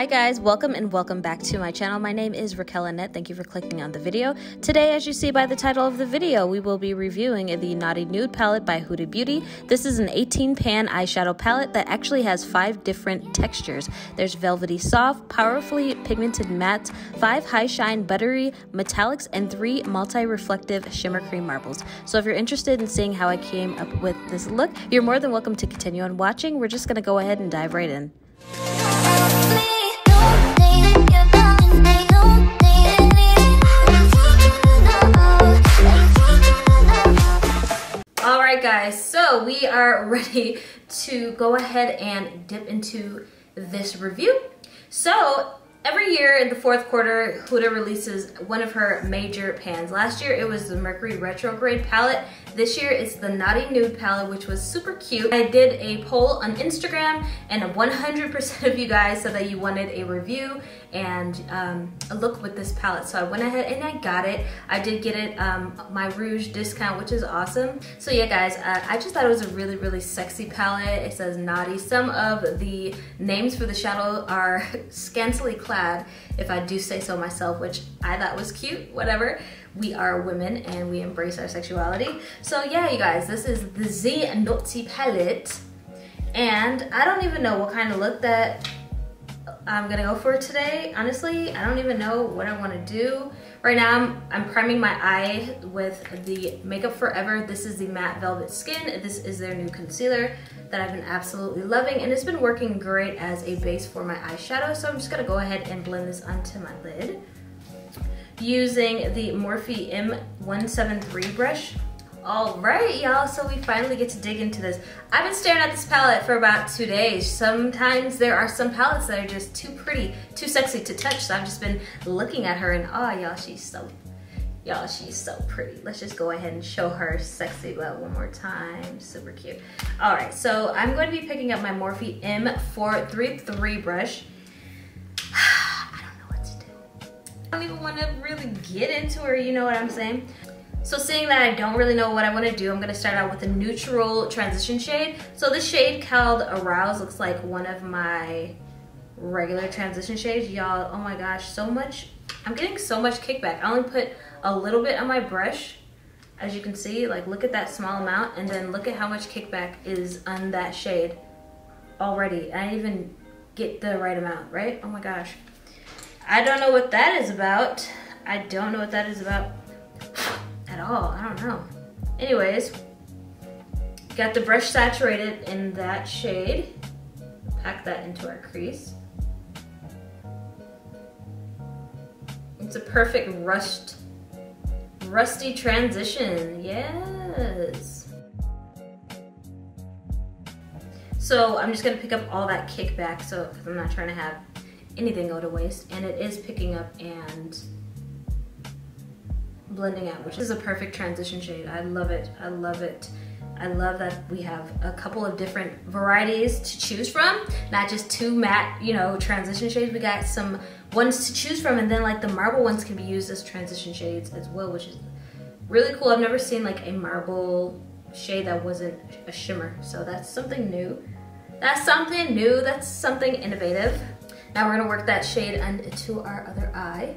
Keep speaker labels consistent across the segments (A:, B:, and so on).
A: Hi guys, welcome and welcome back to my channel. My name is Raquelle Lynnette. Thank you for clicking on the video. Today, as you see by the title of the video, we will be reviewing the Naughty Nude palette by Huda Beauty. This is an 18 pan eyeshadow palette that actually has five different textures. There's velvety soft, powerfully pigmented matte, five high shine buttery metallics, and three multi-reflective shimmer cream marbles. So if you're interested in seeing how I came up with this look, you're more than welcome to continue on watching. We're just gonna go ahead and dive right in. So we are ready to go ahead and dip into this review. So Every year in the fourth quarter, Huda releases one of her major pans. Last year it was the Mercury Retrograde palette. This year it's the Naughty Nude palette, which was super cute. I did a poll on Instagram and 100% of you guys said that you wanted a review and um, a look with this palette. So I went ahead and I got it. I did get it um, my Rouge discount, which is awesome. So yeah guys, uh, I just thought it was a really, really sexy palette. It says Naughty. Some of the names for the shadow are scantily clad, if I do say so myself, which I thought was cute, whatever. We are women and we embrace our sexuality. So yeah, you guys, this is the Z Naughty palette. And I don't even know what kind of look that I'm gonna go for today. Honestly, I don't even know what I wanna do. Right now, I'm, I'm priming my eye with the Makeup Forever. This is the Matte Velvet Skin. This is their new concealer that I've been absolutely loving and it's been working great as a base for my eyeshadow. So I'm just gonna go ahead and blend this onto my lid using the Morphe M173 brush. All right, y'all, so we finally get to dig into this. I've been staring at this palette for about two days. Sometimes there are some palettes that are just too pretty, too sexy to touch, so I've just been looking at her and oh, y'all, she's so, y'all, she's so pretty. Let's just go ahead and show her sexy butt one more time. Super cute. All right, so I'm going to be picking up my Morphe M433 brush. I don't even want to really get into her, you know what I'm saying? So seeing that I don't really know what I want to do, I'm going to start out with a neutral transition shade. So this shade called Arouse looks like one of my regular transition shades. Y'all, oh my gosh, so much, I'm getting so much kickback. I only put a little bit on my brush. As you can see, like look at that small amount and then look at how much kickback is on that shade already. I didn't even get the right amount, right? Oh my gosh. I don't know what that is about. I don't know what that is about at all. I don't know. Anyways, got the brush saturated in that shade. Pack that into our crease. It's a perfect rust, rusty transition. Yes. So I'm just gonna pick up all that kickback so because I'm not trying to have anything go to waste and it is picking up and blending out, which is a perfect transition shade. I love it, I love it. I love that we have a couple of different varieties to choose from, not just two matte, you know, transition shades. We got some ones to choose from and then like the marble ones can be used as transition shades as well, which is really cool. I've never seen like a marble shade that wasn't a shimmer. So that's something new. That's something new, that's something innovative. Now we're gonna work that shade into our other eye.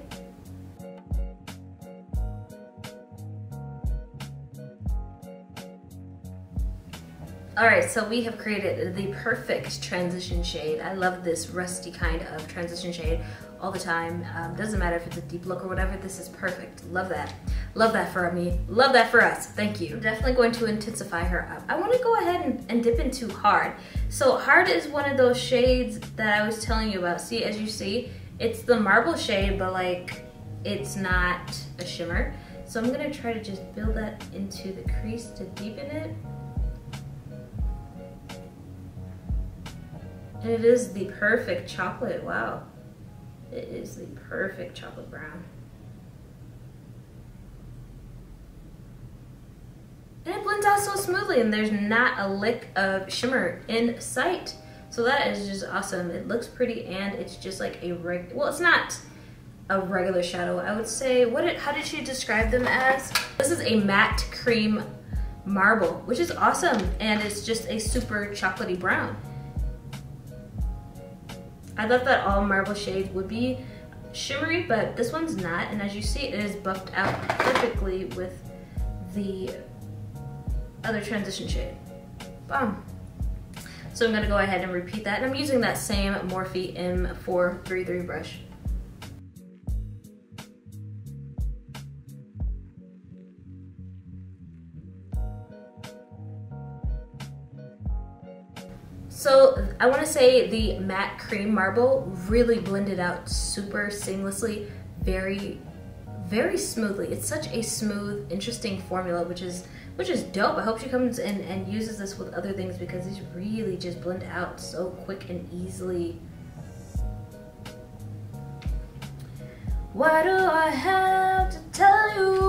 A: All right, so we have created the perfect transition shade. I love this rusty kind of transition shade all the time. Um, doesn't matter if it's a deep look or whatever, this is perfect. Love that. Love that for me. Love that for us. Thank you. I'm definitely going to intensify her up. I wanna go ahead and, and dip into Hard. So Hard is one of those shades that I was telling you about. See, as you see, it's the marble shade, but like, it's not a shimmer. So I'm gonna try to just build that into the crease to deepen it. And it is the perfect chocolate, wow. It is the perfect chocolate brown. Out so smoothly and there's not a lick of shimmer in sight. So that is just awesome. It looks pretty and it's just like a reg, well it's not a regular shadow. I would say, what? Did, how did she describe them as? This is a matte cream marble, which is awesome. And it's just a super chocolatey brown. I thought that all marble shades would be shimmery, but this one's not. And as you see, it is buffed out perfectly with the other transition shade. Bam. So I'm gonna go ahead and repeat that. And I'm using that same Morphe M433 brush. So I wanna say the matte cream marble really blended out super seamlessly, very, very smoothly. It's such a smooth, interesting formula, which is which is dope. I hope she comes in and uses this with other things because these really just blend out so quick and easily. Why do I have to tell you?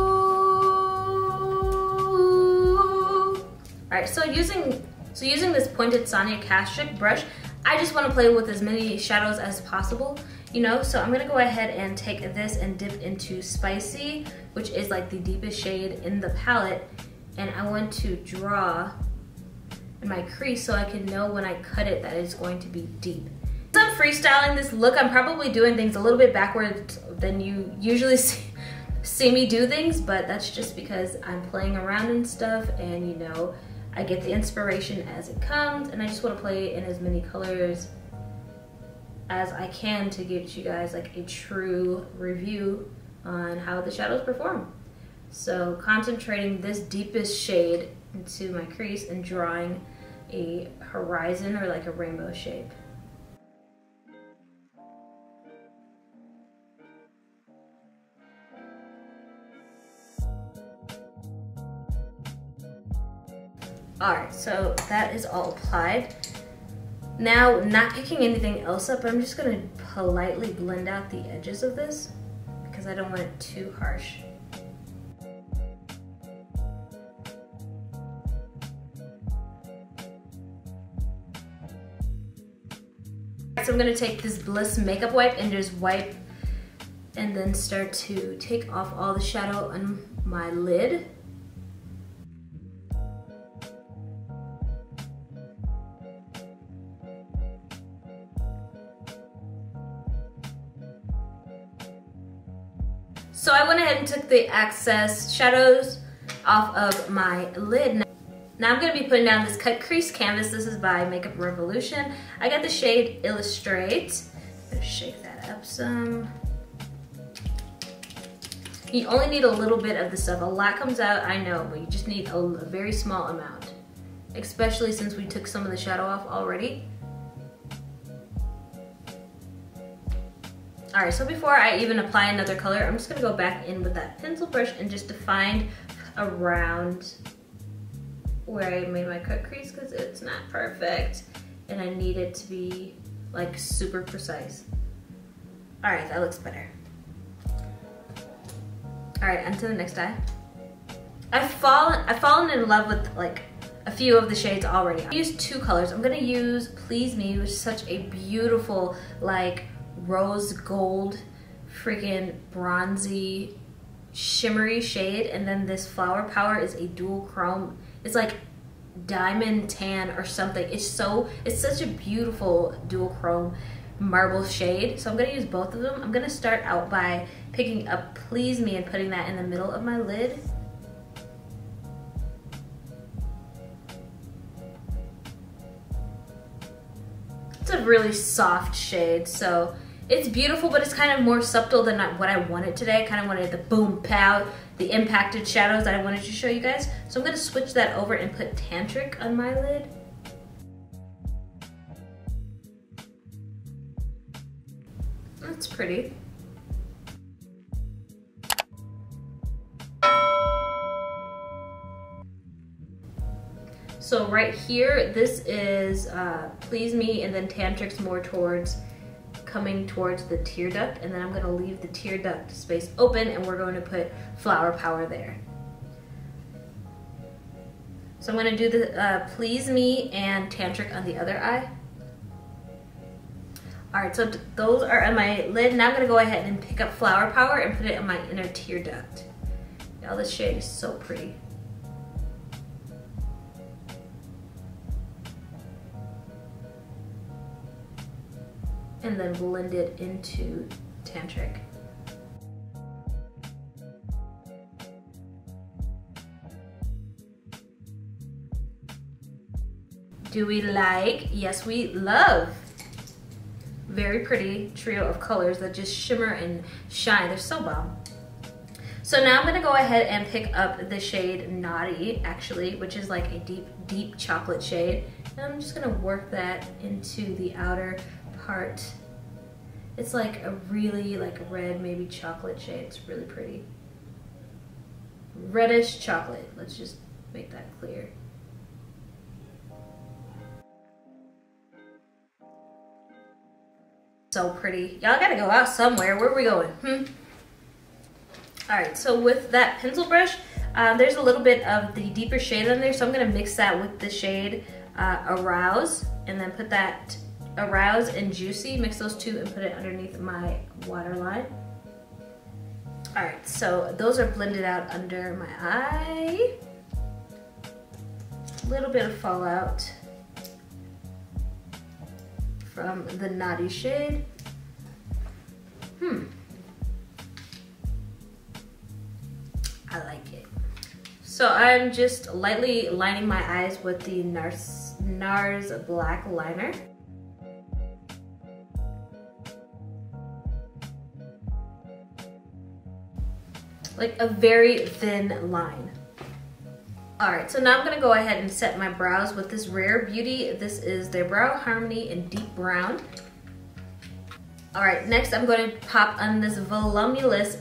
A: All right, so using so using this pointed Sonia Kashuk brush, I just wanna play with as many shadows as possible, you know? So I'm gonna go ahead and take this and dip into Spicy, which is like the deepest shade in the palette, and I want to draw in my crease so I can know when I cut it that it's going to be deep. As I'm freestyling this look, I'm probably doing things a little bit backwards than you usually see, see me do things, but that's just because I'm playing around and stuff and you know, I get the inspiration as it comes and I just want to play in as many colors as I can to give you guys like a true review on how the shadows perform. So concentrating this deepest shade into my crease and drawing a horizon or like a rainbow shape. All right, so that is all applied. Now, not picking anything else up, I'm just gonna politely blend out the edges of this because I don't want it too harsh. So I'm gonna take this Bliss makeup wipe and just wipe and then start to take off all the shadow on my lid. So I went ahead and took the excess shadows off of my lid. Now I'm gonna be putting down this cut crease canvas. This is by Makeup Revolution. I got the shade Illustrate. Shake that up some. You only need a little bit of the stuff. A lot comes out, I know, but you just need a, a very small amount. Especially since we took some of the shadow off already. All right, so before I even apply another color, I'm just gonna go back in with that pencil brush and just define around where I made my cut crease because it's not perfect and I need it to be like super precise. All right, that looks better. All right, onto the next eye. I've fallen, I've fallen in love with like a few of the shades already. I used two colors. I'm gonna use Please Me, which is such a beautiful like rose gold, freaking bronzy, shimmery shade. And then this Flower Power is a dual chrome. It's like diamond tan or something. It's so, it's such a beautiful dual chrome marble shade. So I'm gonna use both of them. I'm gonna start out by picking up Please Me and putting that in the middle of my lid. It's a really soft shade, so it's beautiful, but it's kind of more subtle than what I wanted today. I kind of wanted the boom pow, the impacted shadows that I wanted to show you guys. So I'm gonna switch that over and put Tantric on my lid. That's pretty. So right here, this is uh, Please Me and then Tantric's more towards coming towards the tear duct and then I'm gonna leave the tear duct space open and we're going to put flower power there. So I'm gonna do the uh, Please Me and Tantric on the other eye. All right, so those are on my lid. Now I'm gonna go ahead and pick up Flower Power and put it in my inner tear duct. Y'all, this shade is so pretty. And then blend it into Tantric. Do we like? Yes, we love. Very pretty trio of colors that just shimmer and shine. They're so bomb. So now I'm gonna go ahead and pick up the shade Naughty, actually, which is like a deep, deep chocolate shade. And I'm just gonna work that into the outer It's like a really like red, maybe chocolate shade. It's really pretty. Reddish chocolate. Let's just make that clear. So pretty. Y'all gotta go out somewhere. Where are we going? Hmm? All right, so with that pencil brush, um, there's a little bit of the deeper shade in there, so I'm gonna mix that with the shade uh, Arouse, and then put that Arouse and Juicy, mix those two and put it underneath my waterline. All right, so those are blended out under my eye. A little bit of fallout from the Naughty shade. Hmm. I like it. So I'm just lightly lining my eyes with the NARS, NARS black liner. Like a very thin line. All right, so now I'm gonna go ahead and set my brows with this Rare Beauty. This is their Brow Harmony in Deep Brown. All right, next I'm gonna pop on this Voluminous,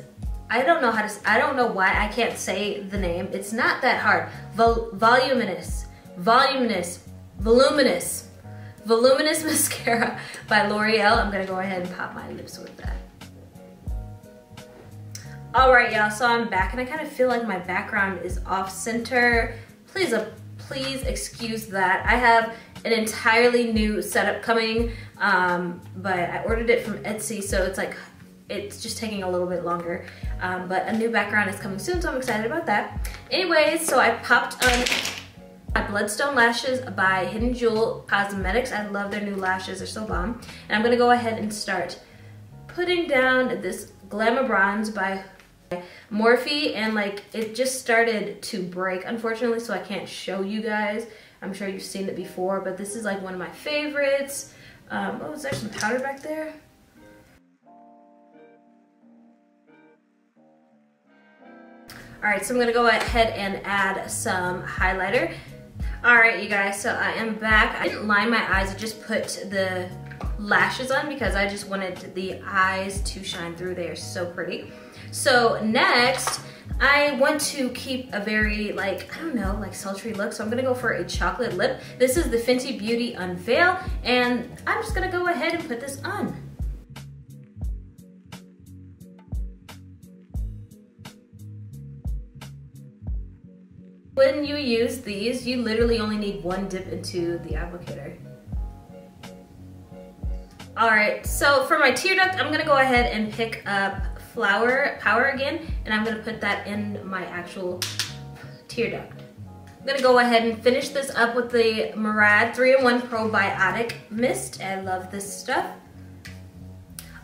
A: I don't know how to, I don't know why I can't say the name. It's not that hard. Vol voluminous, voluminous, voluminous, voluminous mascara by L'Oreal. I'm gonna go ahead and pop my lips with that. All right, y'all, so I'm back and I kind of feel like my background is off center. Please, uh, please excuse that. I have an entirely new setup coming, um, but I ordered it from Etsy, so it's like, it's just taking a little bit longer. Um, but a new background is coming soon, so I'm excited about that. Anyways, so I popped on my Bloodstone Lashes by Hidden Jewel Cosmetics. I love their new lashes, they're so bomb. And I'm gonna go ahead and start putting down this Glamabronze by Morphe and like it just started to break unfortunately so I can't show you guys. I'm sure you've seen it before but this is like one of my favorites. Um, oh, is there some powder back there? All right, so I'm gonna go ahead and add some highlighter. All right, you guys, so I am back. I didn't line my eyes, I just put the lashes on because I just wanted the eyes to shine through. They are so pretty. So next, I want to keep a very like, I don't know, like sultry look. So I'm gonna go for a chocolate lip. This is the Fenty Beauty Unveil and I'm just gonna go ahead and put this on. When you use these, you literally only need one dip into the applicator. All right, so for my tear duct, I'm gonna go ahead and pick up Flower Power again, and I'm gonna put that in my actual tear duct. I'm gonna go ahead and finish this up with the Murad 3-in-1 Probiotic Mist. I love this stuff.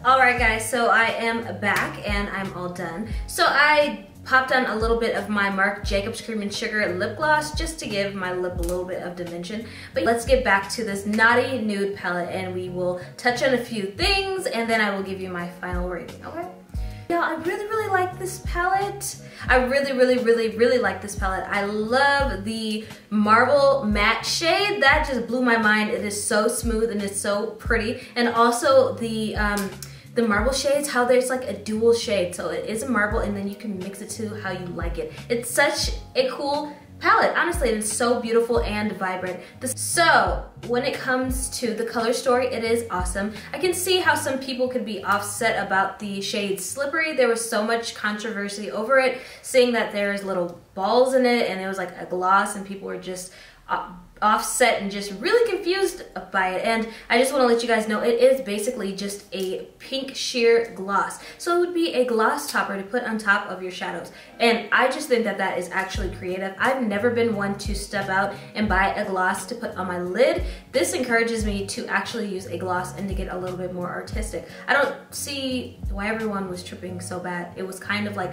A: All right guys, so I am back and I'm all done. So I popped on a little bit of my Marc Jacobs Cream and Sugar lip gloss just to give my lip a little bit of dimension. But let's get back to this Naughty Nude palette and we will touch on a few things and then I will give you my final rating, okay? Yeah, I really, really like this palette. I really, really, really, really like this palette. I love the marble matte shade. That just blew my mind. It is so smooth and it's so pretty. And also the, um, the marble shades, how there's like a dual shade. So it is a marble and then you can mix it to how you like it. It's such a cool palette. Honestly, it is so beautiful and vibrant. So, when it comes to the color story, it is awesome. I can see how some people could be offset about the shade Slippery. There was so much controversy over it, saying that there's little balls in it and it was like a gloss and people were just uh, offset and just really confused by it. And I just want to let you guys know it is basically just a pink sheer gloss. So it would be a gloss topper to put on top of your shadows. And I just think that that is actually creative. I've never been one to step out and buy a gloss to put on my lid. This encourages me to actually use a gloss and to get a little bit more artistic. I don't see why everyone was tripping so bad. It was kind of like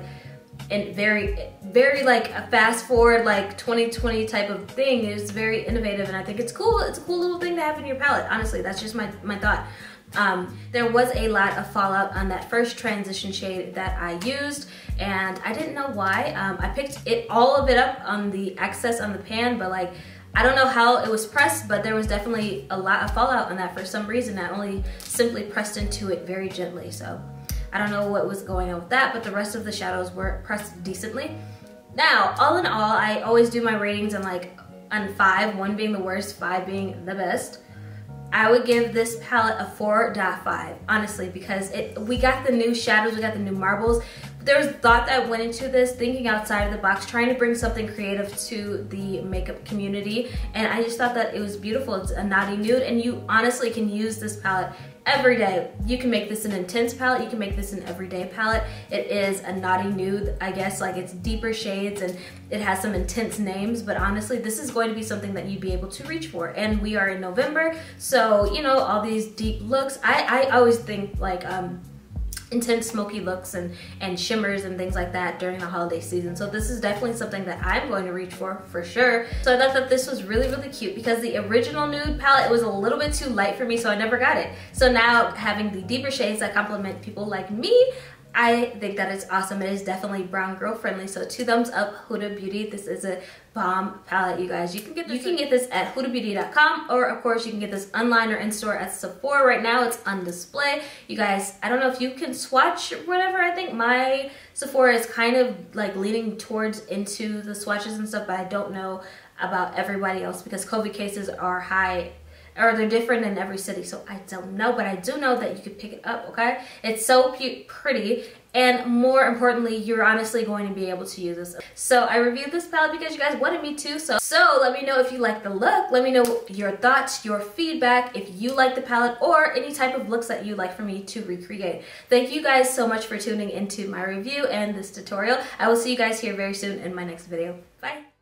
A: and very very like a fast forward like 2020 type of thing it's very innovative and i think it's cool it's a cool little thing to have in your palette honestly that's just my my thought um, there was a lot of fallout on that first transition shade that I used and I didn't know why. Um, I picked it all of it up on the excess on the pan but like I don't know how it was pressed but there was definitely a lot of fallout on that for some reason. I only simply pressed into it very gently so I don't know what was going on with that, but the rest of the shadows were pressed decently. Now, all in all, I always do my ratings on like on five, one being the worst, five being the best. I would give this palette a 4.5, honestly, because it we got the new shadows, we got the new marbles. There was thought that went into this, thinking outside of the box, trying to bring something creative to the makeup community, and I just thought that it was beautiful. It's a naughty nude, and you honestly can use this palette every day. You can make this an intense palette, you can make this an everyday palette. It is a naughty nude, I guess, like it's deeper shades and it has some intense names, but honestly, this is going to be something that you'd be able to reach for. And we are in November, so, you know, all these deep looks. I, I always think like, um, intense smoky looks and and shimmers and things like that during the holiday season. So this is definitely something that i'm going to reach for for sure. So i thought that this was really really cute because the original nude palette it was a little bit too light for me so i never got it. So now having the deeper shades that complement people like me I think that it's awesome. It is definitely brown girl friendly. So two thumbs up, Huda Beauty. This is a bomb palette, you guys. You can get this, you can get this at hudabeauty.com or of course you can get this online or in store at Sephora. Right now it's on display. You guys, I don't know if you can swatch whatever. I think my Sephora is kind of like leaning towards into the swatches and stuff, but I don't know about everybody else because COVID cases are high or they're different in every city. So I don't know, but I do know that you could pick it up, okay? It's so pretty and more importantly, you're honestly going to be able to use this. So I reviewed this palette because you guys wanted me to. So, so let me know if you like the look. Let me know your thoughts, your feedback, if you like the palette or any type of looks that you'd like for me to recreate. Thank you guys so much for tuning into my review and this tutorial. I will see you guys here very soon in my next video. Bye.